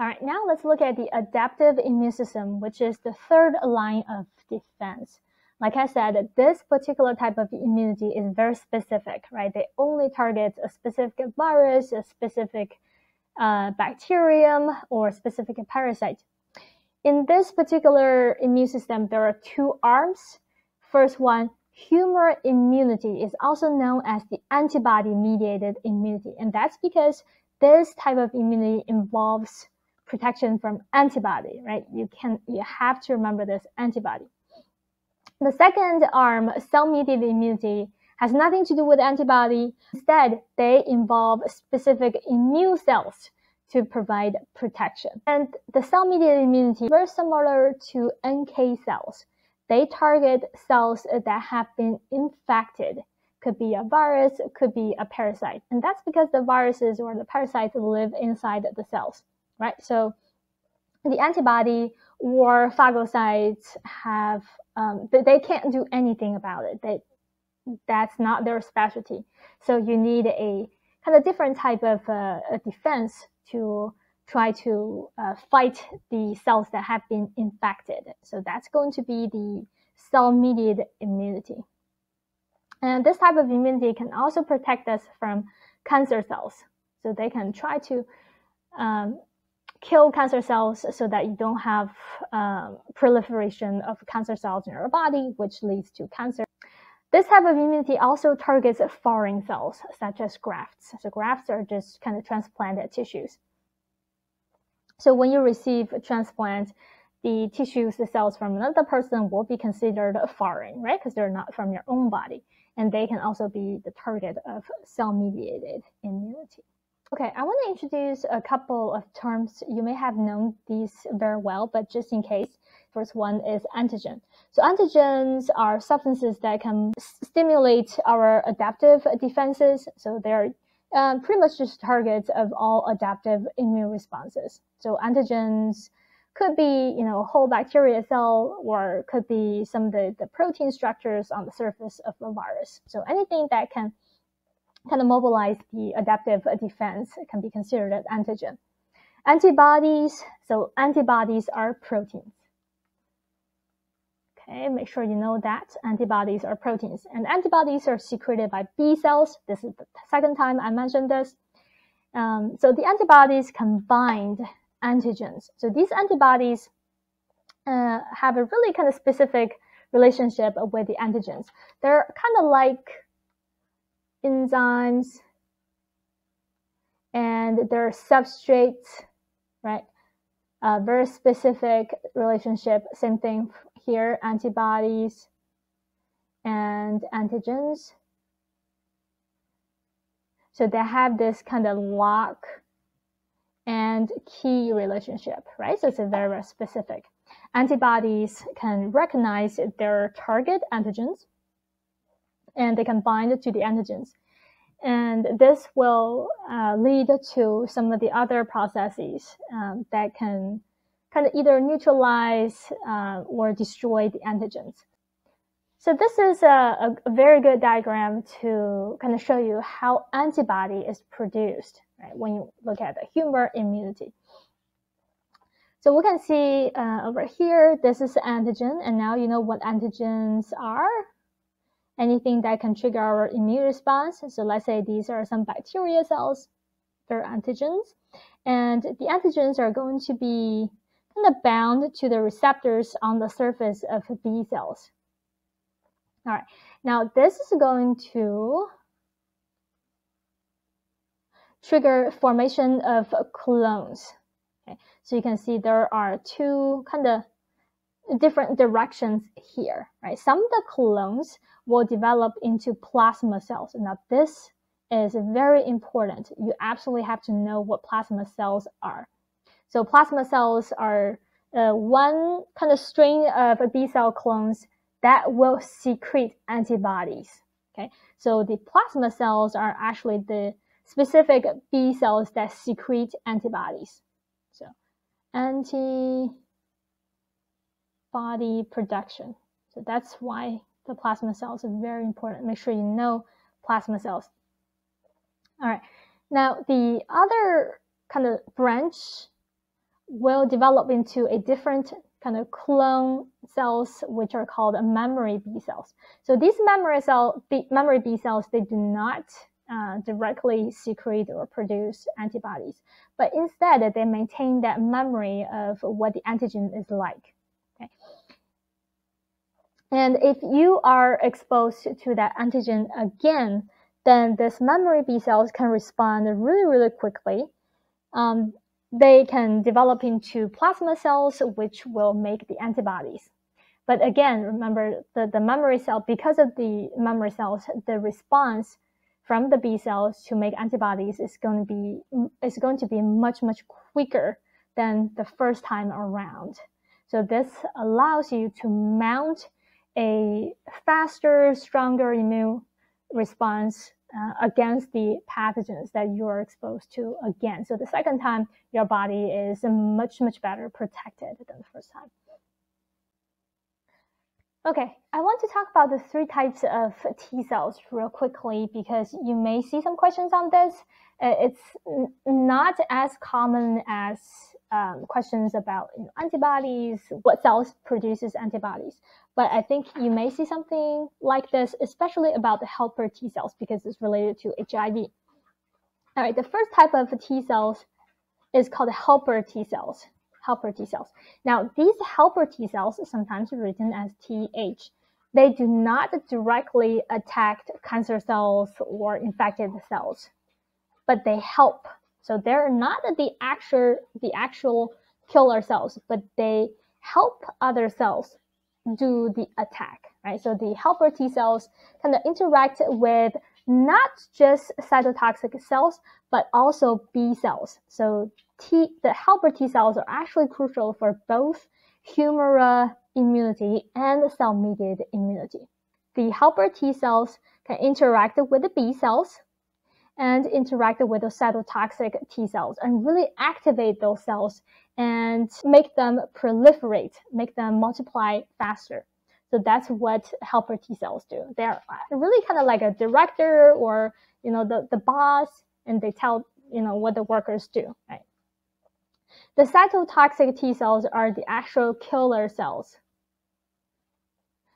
All right, now let's look at the adaptive immune system, which is the third line of defense. Like I said, this particular type of immunity is very specific, right? They only target a specific virus, a specific uh, bacterium, or a specific parasite. In this particular immune system, there are two arms. First one, humoral immunity is also known as the antibody mediated immunity. And that's because this type of immunity involves protection from antibody, right? You can, you have to remember this antibody. The second arm, cell-mediated immunity, has nothing to do with antibody. Instead, they involve specific immune cells to provide protection. And the cell-mediated immunity very similar to NK cells. They target cells that have been infected. Could be a virus, could be a parasite. And that's because the viruses or the parasites live inside the cells, right? So the antibody or phagocytes have um, they can't do anything about it. They, that's not their specialty. So you need a kind of different type of uh, defense to try to uh, fight the cells that have been infected. So that's going to be the cell-mediated immunity. And this type of immunity can also protect us from cancer cells. So they can try to um, kill cancer cells so that you don't have um, proliferation of cancer cells in your body, which leads to cancer. This type of immunity also targets foreign cells, such as grafts. So grafts are just kind of transplanted tissues. So when you receive a transplant, the tissues, the cells from another person will be considered foreign, right? Because they're not from your own body. And they can also be the target of cell-mediated immunity. Okay, I want to introduce a couple of terms. You may have known these very well, but just in case, first one is antigen. So antigens are substances that can stimulate our adaptive defenses. So they're um, pretty much just targets of all adaptive immune responses. So antigens could be, you know, a whole bacteria cell or could be some of the, the protein structures on the surface of the virus. So anything that can kind of mobilize the adaptive defense can be considered an antigen. Antibodies, so antibodies are proteins. Okay, make sure you know that antibodies are proteins. And antibodies are secreted by B cells. This is the second time I mentioned this. Um, so the antibodies combined antigens. So these antibodies uh, have a really kind of specific relationship with the antigens. They're kind of like enzymes and their substrates, right? A very specific relationship. Same thing here, antibodies and antigens. So they have this kind of lock and key relationship, right? So it's a very, very specific. Antibodies can recognize their target antigens and they can bind to the antigens. And this will uh, lead to some of the other processes um, that can kind of either neutralize uh, or destroy the antigens. So this is a, a, very good diagram to kind of show you how antibody is produced right, when you look at the humoral immunity. So we can see uh, over here, this is antigen, and now you know what antigens are anything that can trigger our immune response. So let's say these are some bacteria cells, they're antigens, and the antigens are going to be kind of bound to the receptors on the surface of B cells. All right, now this is going to trigger formation of clones. Okay, so you can see there are two kind of different directions here, right? Some of the clones will develop into plasma cells. Now this is very important. You absolutely have to know what plasma cells are. So plasma cells are uh, one kind of strain of B cell clones that will secrete antibodies. Okay, so the plasma cells are actually the specific B cells that secrete antibodies. So anti body production. So that's why the plasma cells are very important. Make sure you know plasma cells. All right. Now, the other kind of branch will develop into a different kind of clone cells, which are called memory B cells. So these memory cell, B, memory B cells, they do not uh, directly secrete or produce antibodies, but instead they maintain that memory of what the antigen is like. And if you are exposed to that antigen again, then this memory B cells can respond really, really quickly. Um, they can develop into plasma cells, which will make the antibodies. But again, remember the, the memory cell, because of the memory cells, the response from the B cells to make antibodies is going to be is going to be much much quicker than the first time around. So this allows you to mount a faster, stronger immune response uh, against the pathogens that you are exposed to again. So the second time, your body is much, much better protected than the first time. Okay, I want to talk about the three types of T cells real quickly because you may see some questions on this. Uh, it's not as common as um, questions about you know, antibodies, what cells produces antibodies. But I think you may see something like this, especially about the helper T cells because it's related to HIV. All right, the first type of T cells is called helper T cells. Helper T cells. Now, these helper T cells, sometimes written as TH, they do not directly attack cancer cells or infected cells, but they help so they're not the actual the actual killer cells, but they help other cells do the attack, right? So the helper T cells kind of interact with not just cytotoxic cells, but also B cells. So T, the helper T cells are actually crucial for both humoral immunity and cell-mediated immunity. The helper T cells can interact with the B cells, and interact with those cytotoxic T cells and really activate those cells and make them proliferate, make them multiply faster. So that's what helper T cells do. They're uh, really kind of like a director or, you know, the, the boss and they tell, you know, what the workers do, right? The cytotoxic T cells are the actual killer cells.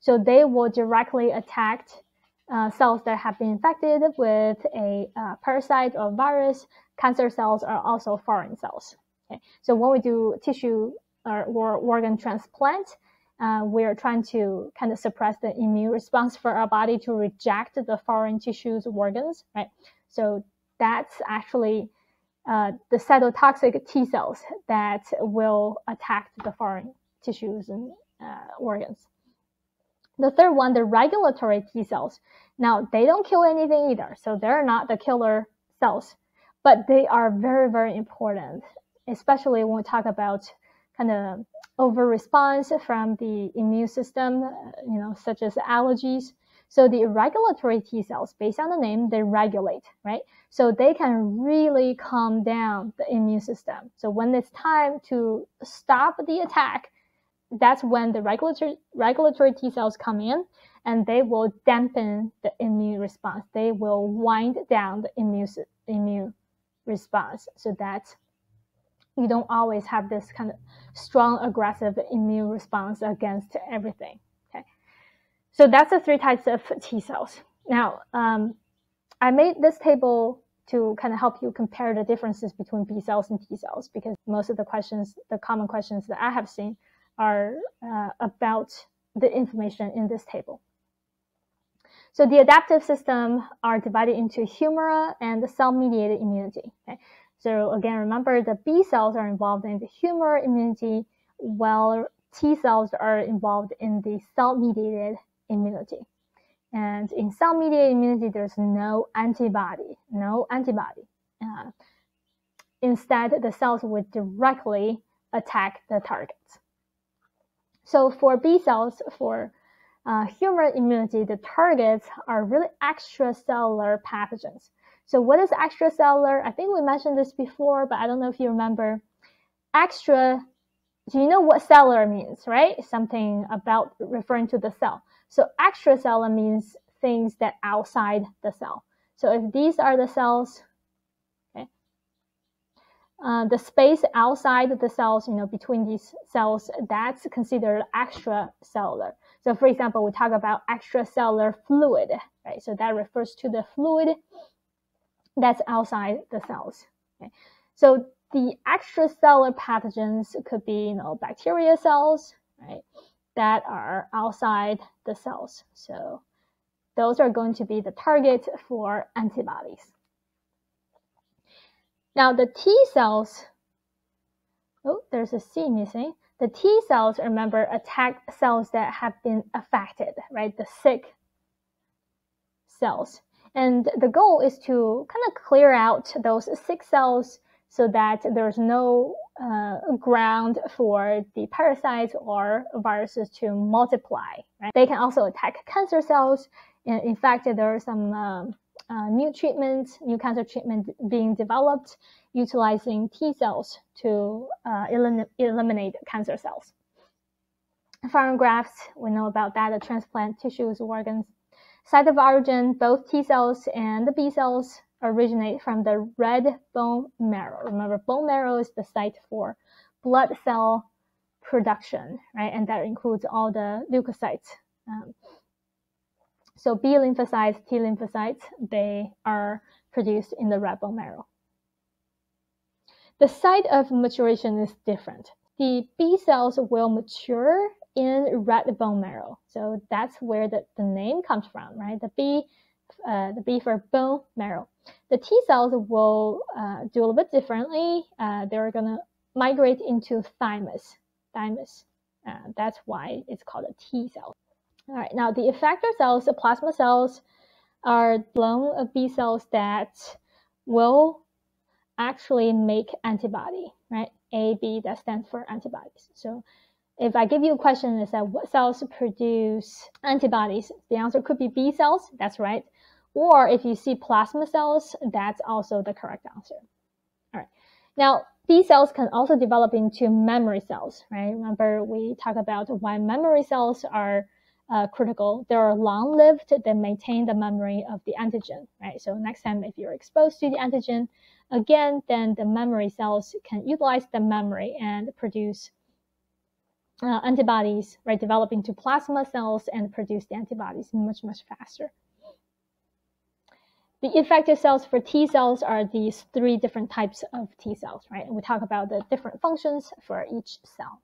So they will directly attack uh, cells that have been infected with a uh, parasite or virus, cancer cells are also foreign cells. Okay? So when we do tissue or, or organ transplant, uh, we're trying to kind of suppress the immune response for our body to reject the foreign tissues organs, right? So that's actually uh, the cytotoxic T cells that will attack the foreign tissues and uh, organs. The third one, the regulatory T cells. Now, they don't kill anything either, so they're not the killer cells, but they are very, very important, especially when we talk about kind of over response from the immune system, uh, you know, such as allergies. So the regulatory T cells, based on the name, they regulate, right? So they can really calm down the immune system. So when it's time to stop the attack, that's when the regulatory, regulatory T cells come in and they will dampen the immune response. They will wind down the immune, immune response so that you don't always have this kind of strong aggressive immune response against everything. Okay. So that's the three types of T cells. Now, um, I made this table to kind of help you compare the differences between B cells and T cells because most of the questions, the common questions that I have seen are uh, about the information in this table. So the adaptive system are divided into humoral and cell-mediated immunity. Okay? So again, remember the B cells are involved in the humoral immunity, while T cells are involved in the cell-mediated immunity. And in cell-mediated immunity, there's no antibody, no antibody. Uh, instead, the cells would directly attack the targets. So for B cells, for uh, humoral immunity, the targets are really extracellular pathogens. So what is extracellular? I think we mentioned this before, but I don't know if you remember. Extra, do you know what cellular means, right? Something about referring to the cell. So extracellular means things that outside the cell. So if these are the cells, uh, the space outside the cells, you know, between these cells, that's considered extracellular. So for example, we talk about extracellular fluid, right? So that refers to the fluid that's outside the cells. Okay? So the extracellular pathogens could be, you know, bacteria cells, right? That are outside the cells. So those are going to be the target for antibodies. Now the T cells, oh, there's a C missing. The T cells, remember, attack cells that have been affected, right? The sick cells. And the goal is to kind of clear out those sick cells so that there's no uh, ground for the parasites or viruses to multiply. Right? They can also attack cancer cells. In fact, there are some um, uh, new treatments, new cancer treatment being developed utilizing T cells to uh, elim eliminate cancer cells. Foreign grafts, we know about that, the transplant tissues, organs. Site of origin, both T cells and the B cells originate from the red bone marrow. Remember, bone marrow is the site for blood cell production, right? And that includes all the leukocytes. Um, so B lymphocytes, T lymphocytes, they are produced in the red bone marrow. The site of maturation is different. The B cells will mature in red bone marrow. So that's where the, the name comes from, right? The B, uh, the B for bone marrow. The T cells will uh, do a little bit differently. Uh, they're going to migrate into thymus. Thymus. Uh, that's why it's called a T cell. All right, now the effector cells, the plasma cells, are clone of B cells that will actually make antibody, right? A, B, that stands for antibodies. So if I give you a question that what cells produce antibodies, the answer could be B cells, that's right. Or if you see plasma cells, that's also the correct answer. All right. Now, B cells can also develop into memory cells, right? Remember we talked about why memory cells are uh, critical. They are long-lived. They maintain the memory of the antigen, right? So next time if you're exposed to the antigen, again, then the memory cells can utilize the memory and produce uh, antibodies, right? Develop into plasma cells and produce the antibodies much, much faster. The effector cells for T cells are these three different types of T cells, right? And we talk about the different functions for each cell.